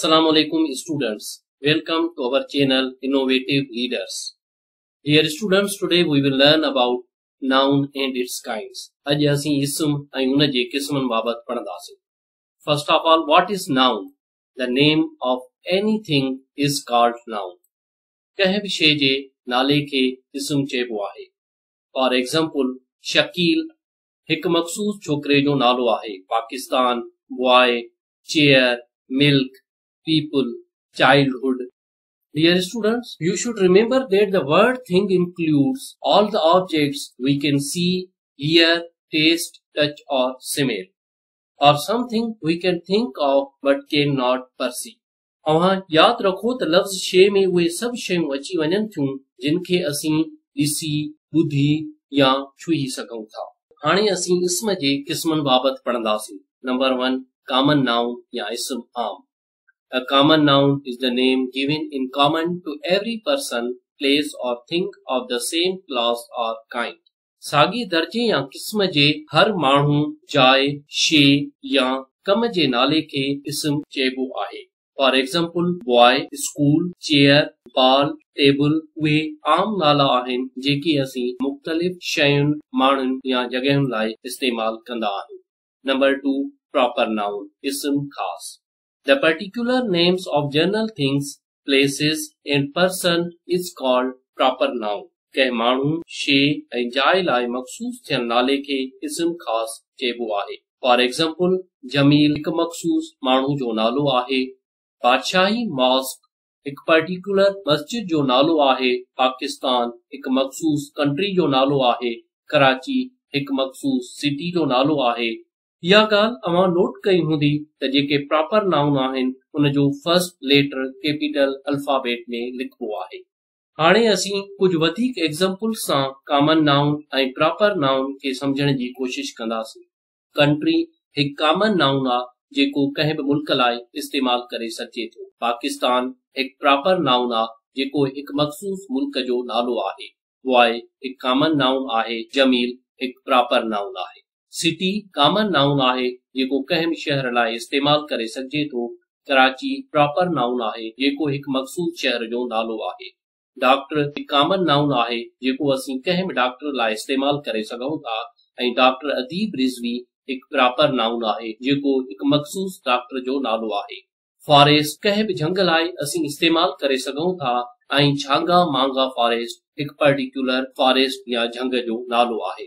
Assalamu alaikum students. Welcome to our channel Innovative Leaders. Dear students, today we will learn about noun and its kinds. اسم ۽ ان جي قسمن بابت پڙهنداسين. First of all, what is noun? The name of anything is called noun. ڪنهن به شيءِ جي نالي کي اسم چئبو آهي. For example, شڪيل هڪ مخصوص ڇوڪري جو نالو آهي. Pakistan, boy, chair, milk, people, childhood. Dear students, you should remember that the word thing includes all the objects we can see, hear, taste, touch or smell. Or something we can think of but cannot perceive. اوہاں یاد رکھو تا لفظ شے میں وہ سب شے میں اچھی ونن تھوں جن کے اسیں اسی بدھی یا چھوئی سکوں تھا ہانے اسیں اسم جے قسمن بابت پڑھن دا سی نمبر ون کامن ناؤں یا اسم عام A common noun is the name given in common to every person, place or thing of the same class or kind. ساڳي درجي يا قسم جي هر ماڻهو جاءِ شي يا ڪم جي نالي کي اسم چئبو آهي for example boy school chair ball table اهي عام نالا آهن جيڪي اسين مختلف شين ماڻهن يا جڳهين لاءِ استعمال ڪندا آهيون نمبر ٽو پراپر نائن اسم خاص The particular names of general things, places and person is called proper noun. ڪنهن ماڻهو شيءِ ۽ جاءِ لاءِ مخصوص ٿيل نالي کي اسم خاص چئبو آهي. فار ايگزامپل جميل هڪ مخصوص ماڻهو جو نالو آهي. بادشاهي ماسڪ هڪ پرٽڪلر مسجد جو نالو آهي. پاڪستان هڪ مخصوص ڪنٽري جو نالو آهي. ڪراچي هڪ مخصوص سٽي جو نالو آهي یہاں گال نوٹ کئی ہوں پراپر ناؤن آن ان فسٹ لاب میں لکھبو آسی کچھ ایگزامپل کوشش کند کنٹری ایک کامن ناؤن آ جن بھی ملک لائ استعمال کر سکے تو پاکستان ایک پراپر ناؤن آکو ایک مخصوص ملک جو نالو آک کامن ناؤن آ جمیل ایک پراپر ناؤن ہے سٹی کامن ناؤ آ شہر لائ استعمال کر سکے تو، کراچی ناؤن ہے مخصوص شہر نالو آٹر ایک کامن ناؤن ہے ڈاکٹر لائ استعمال کروں ڈاکٹر ادیب رضوی ایک پراپر ناؤن آکو ایک مخصوص ڈاکٹر نالو ہے فارسٹ کنگ لائے اص استعمال کرا جانگا مانگا فارسٹ ایک پارٹیک فارسٹ یا جنگ جو نالو ہے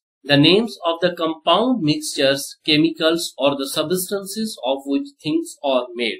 The names of the compound mixtures, chemicals or the substances of which things are made.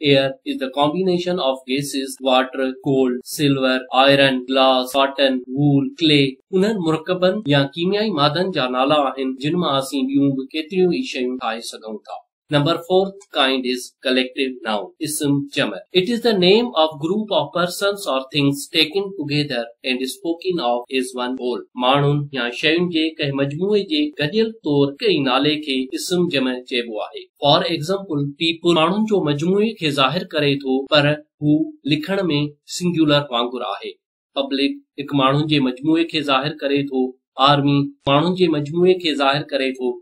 Air is the combination of gases, water, gold, silver, iron, glass, cotton, wool, clay, انهن مرڪبن يا ڪيميائي مادن جا نالا آهن جن مان اسين ٻيون به ڪيتريون ئي شيون ٺاهي سگهون ٿا number fourth kind is collective noun اسم جمر it is the name of group of persons or things taken together and spoken of as one whole مان یا شیون کے کئی مجموعے کے گدیل طور کئی نالے کے اسم جمر چیبو ہے فار ایگزامپل پیپل مان جو مجموعے کے ظاہر کرے تو پر وہ لکھن میں سنگولر وانگر ہے پبلک ایک مان کے مجموعے کے ظاہر کرے تو آرمی مان کے مجموعے کے ظاہر کرے تو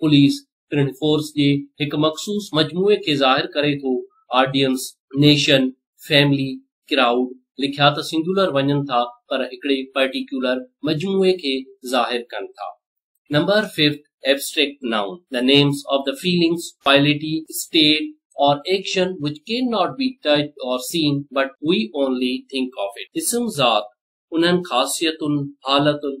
پولیس پرنٹ فورس جے ایک مخصوص مجموعے کے ظاہر کرے تو آڈینس نیشن فیملی کراؤڈ لکھیا تا سنگولر ونجن تھا پر ایکڑے پرٹیکولر مجموعے کے ظاہر کن تھا number fifth abstract noun, the names of the feelings, quality, state, or action which cannot be touched or seen, but we only think of it. اسم ذات انہن خاصیتن حالتن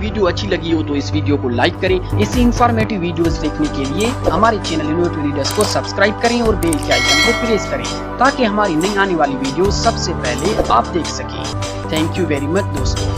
ویڈیو اچھی لگی ہو تو اس ویڈیو کو لائک کرے اسی انفارمیٹیو دیکھنے کے لیے ہمارے چینل کریں اور ہماری نئی آنے والی ویڈیو سب سے پہلے آپ دیکھ سکے مچ دوست